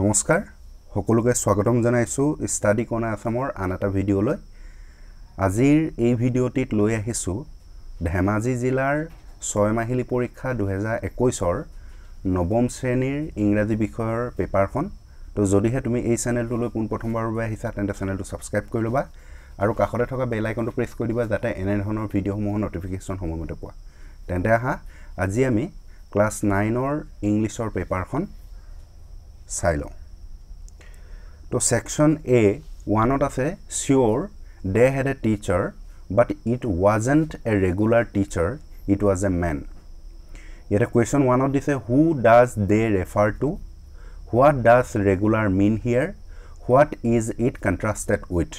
নমস্কাৰ সকলোকে স্বাগতম জনাইছোঁ ষ্টাডি কৰ্ণা আছামৰ আন এটা ভিডিঅ'লৈ। আজিৰ এই ভিডিঅ'টিত লৈ আহিছোঁ ধেমাজি জিলাৰ ছয় মাহিলী পৰীক্ষা দুহেজাৰ একৈছৰ নৱম শ্ৰেণীৰ ইংৰাজী বিষয়ৰ পেপাৰখন। তো যদিহে তুমি এই চেনেলটোলৈ পোনপ্ৰথমবাৰৰ বাবে আহিছা তেন্তে চেনেলটো ছাবস্ক্ৰাইব কৰি ল'বা আৰু কাষতে থকা বেল আইকনটো প্ৰেছ কৰি দিবা যাতে এনেধৰণৰ ভিডিঅ'সমূহৰ ন'টিফিকেশ্যন সময়মতে পোৱা। তেন্তে আহা আজি আমি ক্লাছ নাইনৰ ইংলিছৰ পেপাৰখন চাই লওঁ। তো ছেকশ্যন এ ওৱানত আছে sir they had a teacher but it wasn't a regular teacher it was a man ইয়াতে কুৱেশ্যন ওৱানত দিছে who does they refer to what does regular mean here what is it contrasted with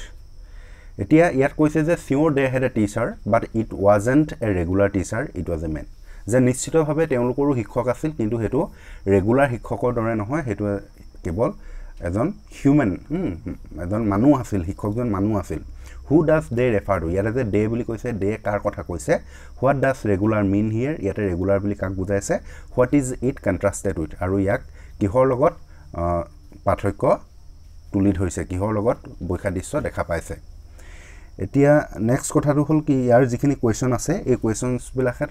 এতিয়া ইয়াত কৈছে যে sir they had a teacher but it wasn't a regular teacher it was a man যে নিশ্চিতভাৱে তেওঁলোকৰো শিক্ষক আছিল কিন্তু সেইটো ৰেগুলাৰ শিক্ষকৰ দৰে নহয় সেইটো কেৱল এজন হিউমেন এজন মানুহ আছিল শিক্ষকজন মানুহ আছিল। Who does they refer to ইয়াতে যে ডে বুলি কৈছে ডে কাৰ কথা কৈছে? What does regular mean here ইয়াতে ৰেগুলাৰ বুলি কাক বুজাইছে? What is it contrasted with আৰু ইয়াক কিহৰ লগত পাৰ্থক্য তুলি ধৰিছে? কিহৰ লগত বৈসাদৃশ্য দেখা পাইছে? এতিয়া নেক্সট কথাটো হ'ল কি ইয়াৰ যিখিনি কুৱেশ্যন আছে এই কুৱেশ্যনছবিলাকত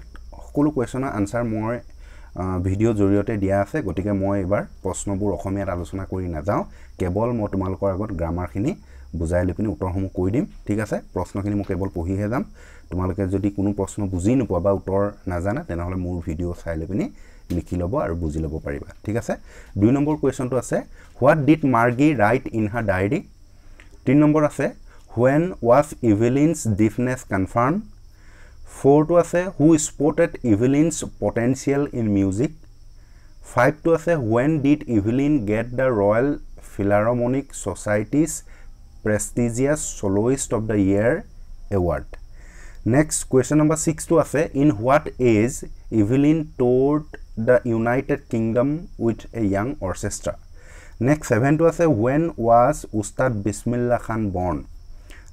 সকলো কুৱেশ্যনৰ আনচাৰ মই ভিডিঅ'ৰ জৰিয়তে দিয়া আছে। গতিকে মই এইবাৰ প্ৰশ্নবোৰ অসমীয়াত আলোচনা কৰি নাযাওঁ। কেৱল মই তোমালোকৰ আগত গ্ৰামাৰখিনি বুজাই লৈ পিনি উত্তৰসমূহ কৈ দিম ঠিক আছে? প্ৰশ্নখিনি মই কেৱল পঢ়িহে যাম। তোমালোকে যদি কোনো প্ৰশ্ন বুজি নোপোৱা বা উত্তৰ নাজানা তেনেহ'লে মোৰ ভিডিঅ' চাই লৈ পিনি লিখি ল'ব আৰু বুজি ল'ব পাৰিবা ঠিক আছে? দুই নম্বৰ কুৱেশ্যনটো আছে what did Margie write in her diary তিনি নম্বৰ আছে when was Evelyn's deafness confirm ফ'ৰটো আছে who spotted Evelyn's potential in music ফাইভটো আছে when did Evelyn get the Royal Philharmonic Society's prestigious soloist of the year award next question number ছিক্সটো আছে in what age Evelyn toured the United Kingdom with a young orchestra next ছেভেনটো আছে when was উস্তাদ বিছমিল্লা খান বৰ্ণ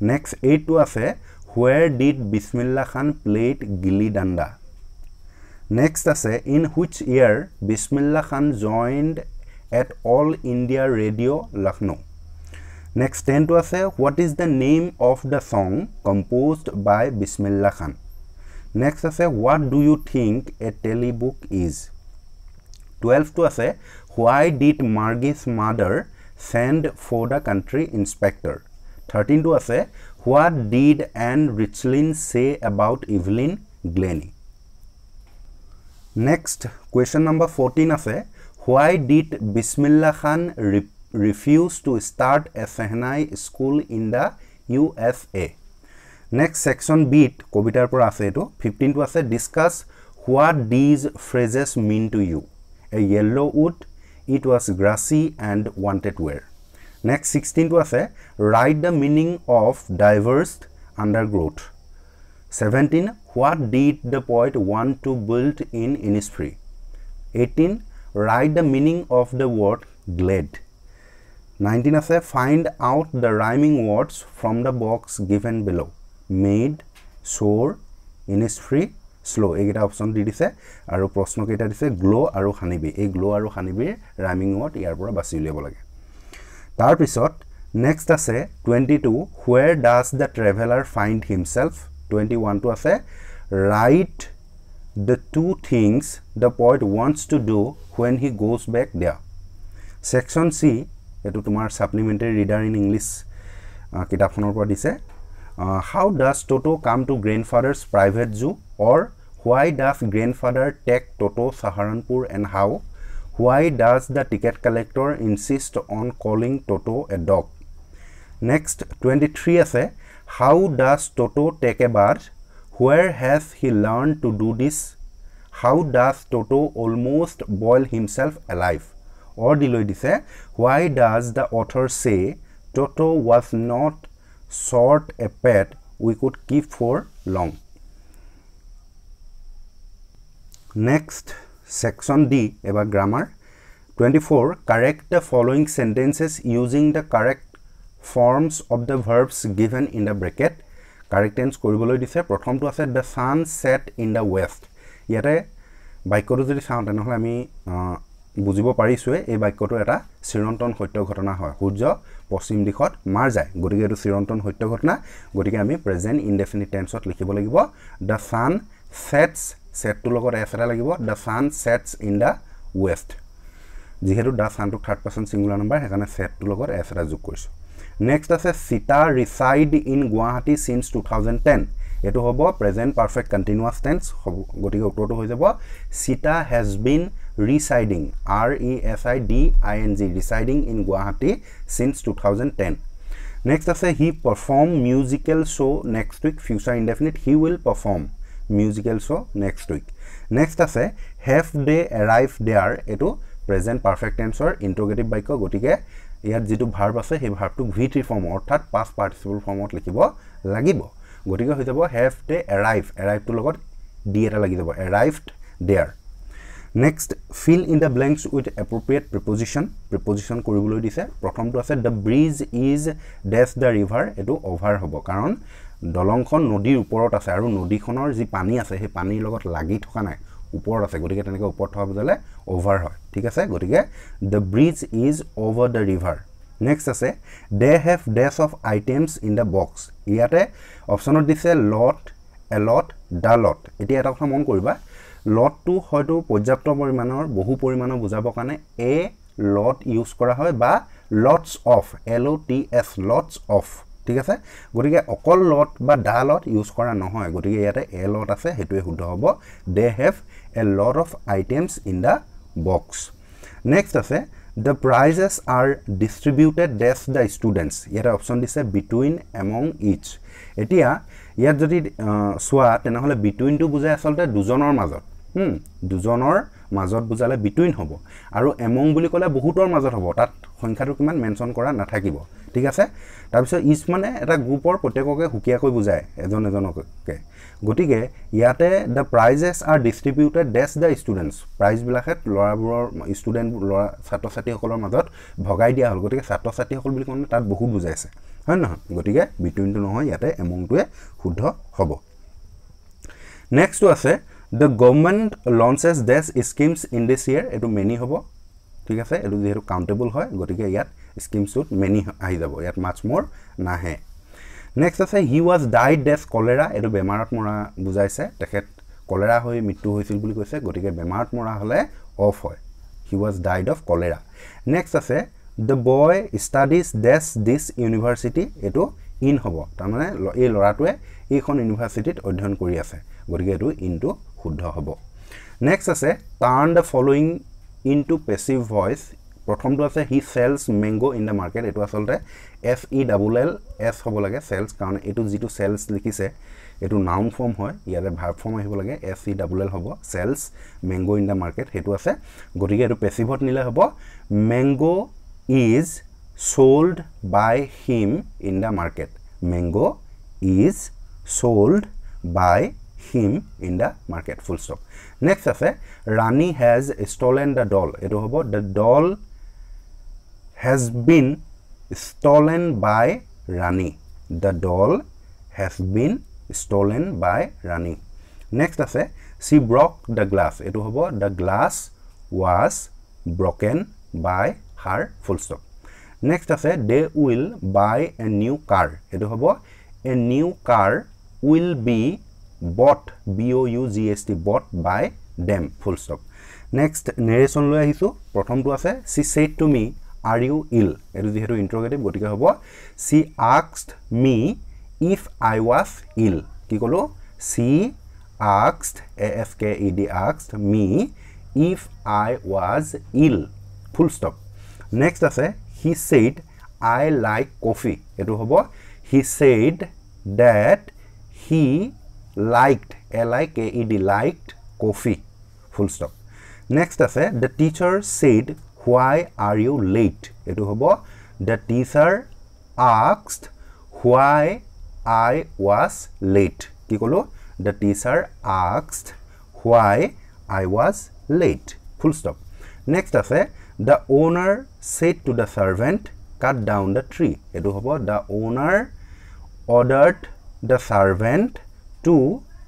next এইটটো আছে where did Bismillah Khan played gilli danda next আছে in which year Bismillah Khan joined at All India Radio' Lucknow next টেনটো আছে what is the name of the song composed by Bismillah Khan next আছে what do you think a tele book is টুৱেলভটো আছে why did Margie's mother send for the country inspector থাৰ্টিনটো আছে what did and Richlin say about Evelyn Glennie next question number fourteen আছে। Why did Bismillah Khan refuse to start a shehnai school in the U S A next section বিত কবিতাৰ পৰা আছে এইটো। ফিফটিনটো আছে discuss what these phrases mean to you a yellow' wood it was grassy and wanted wear next ছিক্সটিনটো আছে write the meaning of diverse undergrowth seventeen what did the poet one to build in Innisfree eighteen write the meaning of the word glade nineteen আছে find out the rhyming words from the box given below' made shore Innisfree slow' এইকেইটা option দি দিছে। আৰু প্ৰশ্নকেইটা দিছে glow আৰু honeybee এই glow আৰু হানিবিৰ rhyming word ইয়াৰ পৰা বাছি উলিয়াব লাগে। তাৰপিছত নেক্সট আছে twenty two where does the traveller find himself twenty ওৱানটো আছে write the two things the poet wants to do when he goes back দিয়া ছেকশ্যন চি এইটো তোমাৰ ছাপ্লিমেণ্টেৰী ৰিডাৰ ইন ইংলিছ কিতাপখনৰ পৰা দিছে how does Toto come to grandfather's private zoo or why does grandfather take Toto Saharanpur and how why does the ticket collector insist on calling Toto a dog next twenty three আছে how does Toto take a bath where has he learn to do this how does Toto almost boil himself alive or দি লৈ দিছে why does the author say Toto was not sort a pet we could keep for long next section D এবাৰ grammar twenty four correct the following sentences using the correct forms of the verbs given in the bracket correct tense কৰিবলৈ দিছে। প্ৰথমটো আছে the sun set in the west ইয়াতে বাক্যটো যদি চাওঁ তেনেহ'লে আমি বুজিব পাৰিছোৱে। এই বাক্যটো এটা চিৰন্তন সত্য ঘটনা হয়। সূৰ্য পশ্চিম দিশত মাৰ যায়। গতিকে এইটো চিৰন্তন সত্য ঘটনা। গতিকে আমি প্ৰেজেণ্ট ইনডেফিনিট টেন্সত লিখিব লাগিব। দ্য ছান ছেটছ ছেটটোৰ লগত এছ এটা লাগিব the sun sets in the west যিহেতু দ্য ছানটো থাৰ্ড পাৰ্চন ছিংগুলাৰ নাম্বাৰ সেইকাৰণে ছেটটোৰ লগত এছ এটা যোগ কৰিছোঁ। নেক্সট আছে Sita resides in Guwahati since two thousand ten এইটো হ'ব প্ৰেজেণ্ট পাৰফেক্ট কণ্টিনিউৱাছ টেন্স হ'ব গতিকে উত্তৰটো হৈ যাব Sita has been residing R E S I D I N G residing in Guwahati since two thousand ten next আছে he perform musical show' next week future indefinite he will perform musical show' next week next আছে have they arrive there এইটো present perfect টেন্সৰ interrogative বাক্য গতিকে ইয়াত যিটো verb আছে সেই ভাৰ্বটোক ভি থ্ৰী ফৰ্ম অৰ্থাৎ পাষ্ট পাৰ্টিচিপল ফৰ্মত লিখিব লাগিব। গতিকে হৈ যাব হেভ ডে এৰাইভ এৰাইভটোৰ লগত ডি এটা লাগি যাব arrived there next fill in the blanks with appropriate preposition preposition কৰিবলৈ দিছে। প্ৰথমটো আছে the bridge is dash the river এইটো অভাৰ হ'ব। কাৰণ দলংখন নদীৰ ওপৰত আছে আৰু নদীখনৰ যি পানী আছে সেই পানীৰ লগত লাগি থকা নাই। ওপৰত আছে গতিকে তেনেকৈ ওপৰত থকা বুজালে অভাৰ হয়। ঠিক আছে? গতিকে the bridge is over the river next আছে they have dash of items in the box ইয়াতে অপশ্যনত দিছে লট এলট দ্য লট এতিয়া এটা কথা মন কৰিবা লটটো হয়তো পৰ্যাপ্ত পৰিমাণৰ বহু পৰিমাণৰ বুজাবৰ কাৰণে এ লট ইউজ কৰা হয় বা lots of L O' T S lots of ঠিক আছে? গতিকে অকল লট বা দা লট ইউজ কৰা নহয় গতিকে ইয়াতে এ লট আছে সেইটোৱে শুদ্ধ হ'ব। They have a lot of items in the box next আছে the prizes are distributed dash the students ইয়াতে অপশ্যন দিছে বিটুইন এমং ইচ এতিয়া ইয়াত যদি চোৱা তেনেহ'লে বিটুইনটো বুজাই আচলতে দুজনৰ মাজত। দুজনৰ মাজত বুজালে বিটুইন হ'ব। আৰু এমং বুলি ক'লে বহুতৰ মাজত হ'ব তাত সংখ্যাটো কিমান মেনশ্যন কৰা নাথাকিব। ঠিক আছে? তাৰপিছত ইচ মানে এটা গ্ৰুপৰ প্ৰত্যেককে সুকীয়াকৈ বুজায় এজন এজনকে। গতিকে ইয়াতে the prizes are distributed dash the students প্ৰাইজবিলাকে ল'ৰাবোৰৰ ষ্টুডেণ্ট ল'ৰা ছাত্ৰ ছাত্ৰীসকলৰ মাজত ভগাই দিয়া হ'ল। গতিকে ছাত্ৰ ছাত্ৰীসকল বুলি ক'লে তাত বহুত বুজাইছে। হয় নহয়? গতিকে বিটুইনটো নহয় ইয়াতে এমংটোৱে শুদ্ধ হ'ব। নেক্সটটো আছে the government launches dash schemes in this year এইটো মেনি হ'ব ঠিক আছে? এইটো যিহেতু কাউণ্টেবল হয় গতিকে ইয়াত স্কিমছটোত মেনি আহি যাব ইয়াত মাছ মোৰ নাহে। নেক্সট আছে he was died dash cholera এইটো বেমাৰত মৰা বুজাইছে। তেখেত কলেৰা হৈ মৃত্যু হৈছিল বুলি কৈছে গতিকে বেমাৰত মৰা হ'লে অফ হয়। He was died of cholera next আছে the boy studies dash this university এইটো ইন হ'ব। তাৰমানে এই ল'ৰাটোৱে এইখন ইউনিভাৰ্চিটিত অধ্যয়ন কৰি আছে। গতিকে এইটো ইনটো শুদ্ধ হ'ব। নেক্সট আছে turn the following into passive voice প্ৰথমটো আছে he sells mango' in the market এইটো আচলতে F E double L S হ'ব লাগে চেলছ কাৰণ এইটো যিটো চেলছ লিখিছে এইটো নাউন ফৰ্ম হয় ইয়াতে ভাৰ্ব ফৰ্ম আহিব লাগে এফ ই ডাবল এল হ'ব sells mango' in the market সেইটো আছে গতিকে এইটো পেচিভত নিলে হ'ব mango' is sold by him in the market mango' is sold by him in the market full stop next আছে Rani has stolen the doll এইটো হ'ব the doll has been stolen by Rani the doll has been stolen by Rani next আছে she broke the glass এইটো হ'ব the glass was broken by her full stop next আছে they will buy a new কাৰ এইটো হ'ব a new car will be bought B O U G S T bought by dam full stop next narration লৈ আহিছোঁ। প্ৰথমটো আছে C said to me R U ইল এইটো যিহেতু interrogative গতিকে হ'ব C আক্সড me if I was ইল কি ক'লোঁ? C আক্সড A F K E D আক্সড me if I was ill full stop next আছে he said I like coffee এইটো হ'ব he said that he liked L I K E D liked coffee full stop next আছে the teacher said why are you late এইটো হ'ব the teacher আক্সড why I was late কি ক'লোঁ? The teacher আক্সড why I was late full stop next আছে the owner said to the servant cut down the tree এইটো হ'ব the owner ordered the servant to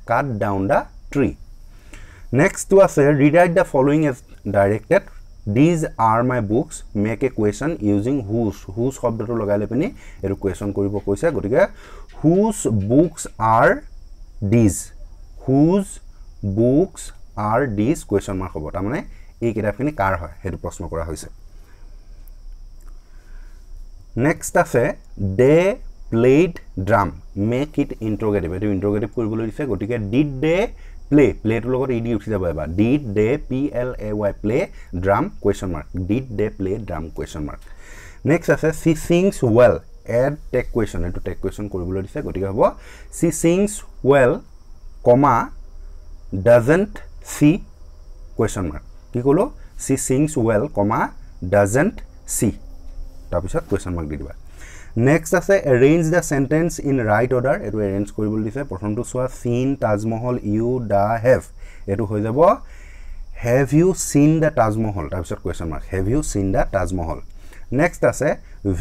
cut down the tree নেক্সটটো আছে rewrite the following as directed these are my books make a question using whose whose শব্দটো লগাই লৈ পিনি এইটো question কৰিব কৈছে। গতিকে whose books are these whose books are these question mark হ'ব। তাৰমানে এই কিতাপখিনি কাৰ হয়? সেইটো প্ৰশ্ন কৰা হৈছে। নেক্সট আছে they played drum make it interrogative এইটো ইণ্ট্ৰগেটিভ কৰিবলৈ দিছে গতিকে ডিড ডে প্লে প্লেটোৰ লগত ই ডি উঠি যাব এবাৰ। Did they P L A Y play drum question mark did they play drum question mark next আছে she sings well add tag question এইটো টেক কুৱেশ্যন কৰিবলৈ দিছে গতিকে হ'ব she sings well comma doesn't she question mark কি ক'লোঁ? She sings well comma doesn't she তাৰপিছত question mark দি দিবা। নেক্সট আছে arrange the sentence in right order এইটো এৰেঞ্জ কৰিবলৈ দিছে। প্ৰথমটো চোৱা চিন তাজমহল ইউ দ্য হেভ এইটো হৈ যাব have you seen the Taj Mahal? তাৰপিছত question mark have you seen the Taj Mahal? Next আছে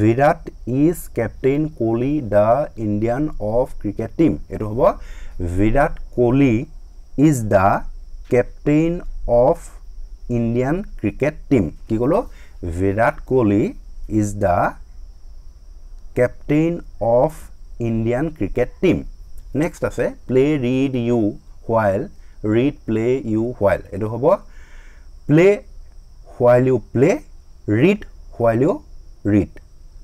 Virat is captain Kohli the Indian of cricket team এইটো হ'ব Virat Kohli is the captain of Indian cricket team কি ক'লোঁ? Virat Kohli is the captain of Indian cricket team next আছে play read you while read play you while এইটো হ'ব play while you play read while you read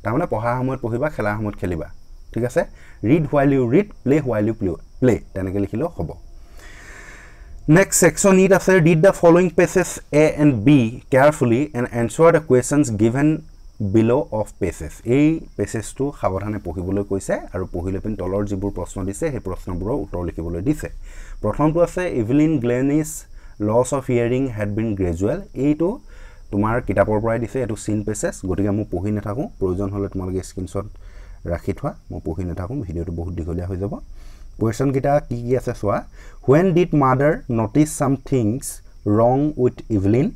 তাৰমানে পঢ়াৰ সময়ত পঢ়িবা খেলাৰ সময়ত খেলিবা। ঠিক আছে? Read while you read play while you play play তেনেকৈ লিখিলেও হ'ব। নেক্সট ছেকশ্যন ইট আছে read the following passage A and B carefully and answer the questions given below' of passage এই পেচেছটো সাৱধানে পঢ়িবলৈ কৈছে আৰু পঢ়ি লৈ পিনি তলৰ যিবোৰ প্ৰশ্ন দিছে সেই প্ৰশ্নবোৰৰ উত্তৰ লিখিবলৈ দিছে। প্ৰথমটো আছে Evelyn Glennie's loss of hearing had been gradual এইটো তোমাৰ কিতাপৰ পৰাই দিছে এইটো চিন পেচেছ গতিকে মই পঢ়ি নাথাকোঁ। প্ৰয়োজন হ'লে তোমালোকে স্ক্ৰীণশ্বট ৰাখি থোৱা। মই পঢ়ি নাথাকোঁ। ভিডিঅ'টো বহুত দীঘলীয়া হৈ যাব। কুৱেশ্যনকেইটা কি কি আছে চোৱা? When did mother notice some things wrong with Evelyn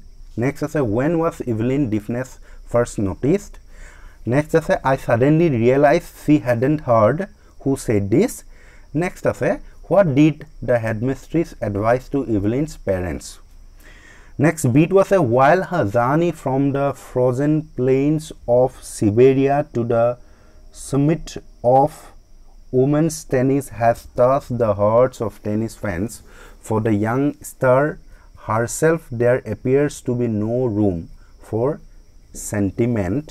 next আছে when was Evelyn deafness first noticed. Next as I suddenly realized she hadn't heard who said this. Next as what did the headmistress advise to Evelyn's parents? Next beat was a while her journey from the frozen plains of Siberia to the summit of women's tennis has touched the hearts of tennis fans. For the young star herself, there appears to be no room for sentiment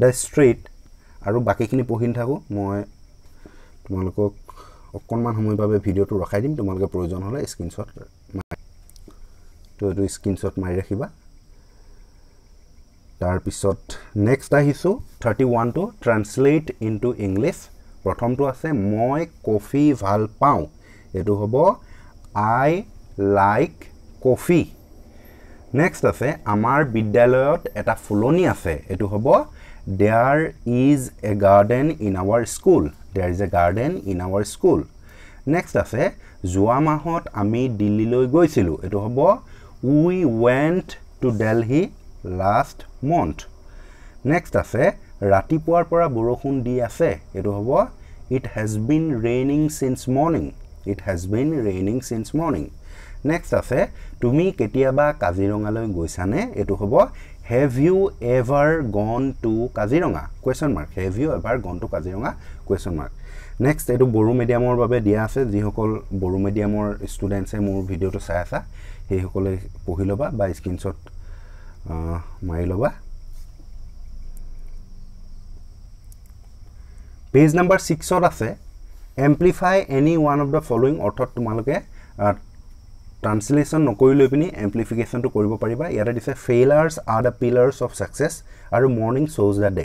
the street আৰু বাকীখিনি পঢ়ি নাথাকোঁ মই তোমালোকক অকণমান সময়ৰ বাবে ভিডিঅ'টো ৰখাই দিম তোমালোকে প্ৰয়োজন হ'লে স্ক্ৰীণশ্বট মাৰি তো এইটো স্ক্ৰীণশ্বট মাৰি ৰাখিবা। তাৰপিছত নেক্সট আহিছোঁ থাৰ্টি ওৱানটো ট্ৰান্সলেট ইন টু ইংলিছ প্ৰথমটো আছে মই কফি ভাল পাওঁ। এইটো হ'ব আই লাইক কফি নেক্সট আছে আমাৰ বিদ্যালয়ত এটা ফুলনি আছে এইটো হ'ব there is a garden in our school there is a garden in our school next আছে যোৱা মাহত আমি দিল্লীলৈ গৈছিলোঁ. এইটো হ'ব we went to Delhi last month next আছে ৰাতিপুৱাৰ পৰা বৰষুণ দি আছে. এইটো হ'ব it has been raining since morning it has been raining since morning next আছে তুমি কেতিয়াবা কাজিৰঙালৈ গৈছানে? এইটো হ'ব have you ever gone to Kaziranga? Question mark have you ever gone to Kaziranga? Question mark next এইটো বড়ো মিডিয়ামৰ বাবে দিয়া আছে যিসকল বড়ো মিডিয়ামৰ ষ্টুডেণ্টছে মোৰ ভিডিঅ'টো চাই আছা সেইসকলে পঢ়ি ল'বা বা স্ক্ৰীণশ্বট মাৰি ল'বা। পেজ নাম্বাৰ ছিক্সত আছে amplify any one of the following অৰ্থত তোমালোকে ট্ৰান্সলেশ্যন নকৰি লৈ পিনি এম্প্লিফিকেশ্যনটো কৰিব পাৰিবা। ইয়াতে দিছে failures are the pillars of success আৰু morning শ্ব'জ the day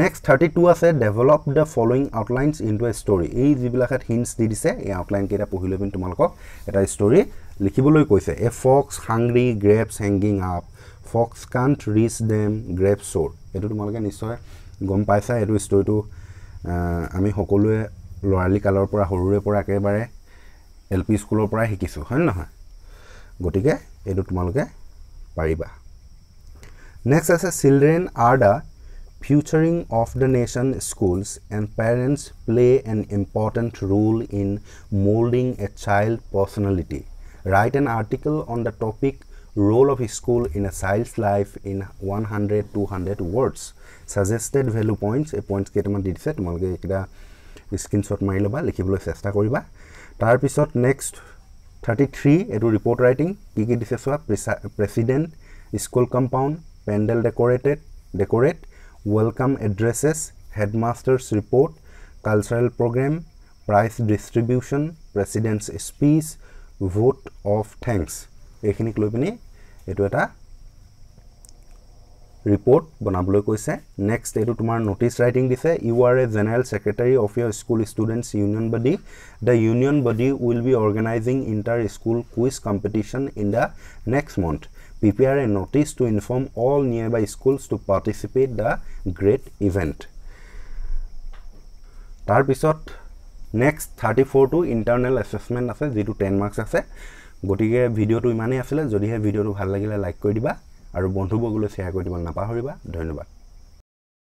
next thirty two আছে develop the following outlines into a story এই যিবিলাক হিণ্টছ দি দিছে এই আউটলাইনকেইটা পঢ়ি লৈ পিনি তোমালোকক এটা ষ্টৰি লিখিবলৈ কৈছে। A fox hungry grapes hanging up fox can't reach them grape sour এইটো তোমালোকে নিশ্চয় গম পাইছা এইটো ষ্টৰিটো আমি সকলোৱে ল'ৰালি কালৰ পৰা সৰুৰে পৰা একেবাৰে এল পি স্কুলৰ পৰাই শিকিছোঁ হয়নে নহয়? গতিকে এইটো তোমালোকে পাৰিবা। নেক্সট আছে children are the futuring of the nation schools and parents play an important role in moulding a child personality write an article on the topic role of school in a child's life in 100 200 words. Suggested value points এই points কেইটামান দি দিছে তোমালোকে এইকেইটা screenshot মাৰি ল'বা লিখিবলৈ চেষ্টা কৰিবা। তাৰপিছত নেক্সট থাৰ্টি থ্ৰী এইটো ৰিপৰ্ট ৰাইটিং কি কি দিছে চোৱা? President school compound pandal decorated decorate welcome addresses headmaster's report cultural programme prize distribution president's speech vote of thanks এইখিনিক লৈ পিনি এইটো এটা ৰিপৰ্ট বনাবলৈ কৈছে। নেক্সট এইটো তোমাৰ ন'টিছ ৰাইটিং দিছে। You are a general secretary of your school students union body the union body will be organizing inter school quiz competition in the next month prepare a notice to inform all nearby schools to participate the great event তাৰপিছত next thirty ফ'ৰটো internal assessment আছে যিটো ten marks আছে। গতিকে ভিডিঅ'টো ইমানেই আছিলে। যদিহে ভিডিঅ'টো ভাল লাগিলে লাইক কৰি দিবা। আৰু বন্ধুবৰ্গলৈ শ্বেয়াৰ কৰি দিবলৈ নাপাহৰিবা। ধন্যবাদ।